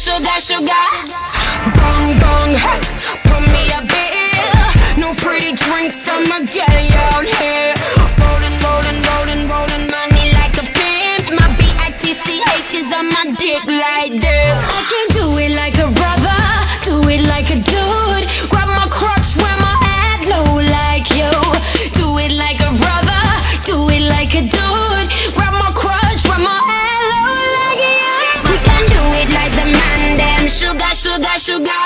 sugar, sugar. Bong, bong, hey, put me a bill. No pretty drinks, I'ma get out here. Rolling, rolling, rolling, rolling money like a pimp. My B-I-T-C-H is on my dick like this. I can't do it sugar.